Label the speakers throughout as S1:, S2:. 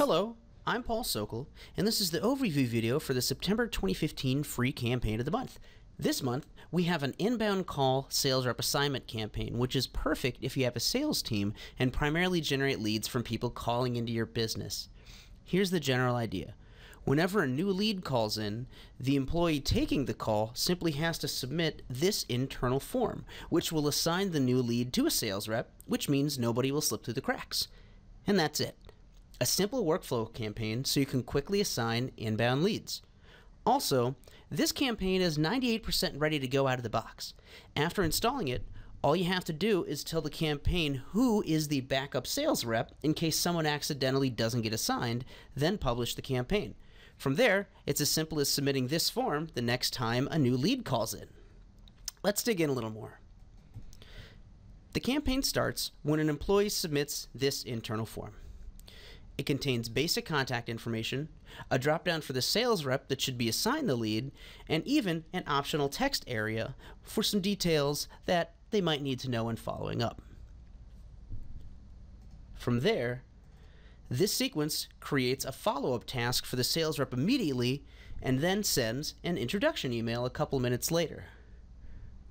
S1: Hello, I'm Paul Sokol, and this is the overview video for the September 2015 free campaign of the month. This month, we have an inbound call sales rep assignment campaign, which is perfect if you have a sales team and primarily generate leads from people calling into your business. Here's the general idea. Whenever a new lead calls in, the employee taking the call simply has to submit this internal form, which will assign the new lead to a sales rep, which means nobody will slip through the cracks. And that's it. A simple workflow campaign so you can quickly assign inbound leads. Also, this campaign is 98% ready to go out of the box. After installing it, all you have to do is tell the campaign who is the backup sales rep in case someone accidentally doesn't get assigned, then publish the campaign. From there, it's as simple as submitting this form the next time a new lead calls in. Let's dig in a little more. The campaign starts when an employee submits this internal form. It contains basic contact information, a dropdown for the sales rep that should be assigned the lead, and even an optional text area for some details that they might need to know when following up. From there, this sequence creates a follow up task for the sales rep immediately and then sends an introduction email a couple minutes later.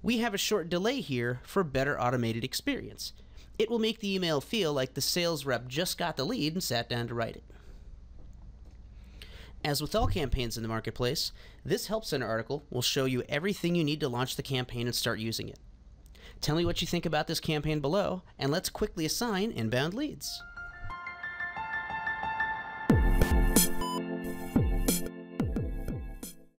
S1: We have a short delay here for better automated experience it will make the email feel like the sales rep just got the lead and sat down to write it. As with all campaigns in the marketplace, this Help Center article will show you everything you need to launch the campaign and start using it. Tell me what you think about this campaign below, and let's quickly assign inbound leads.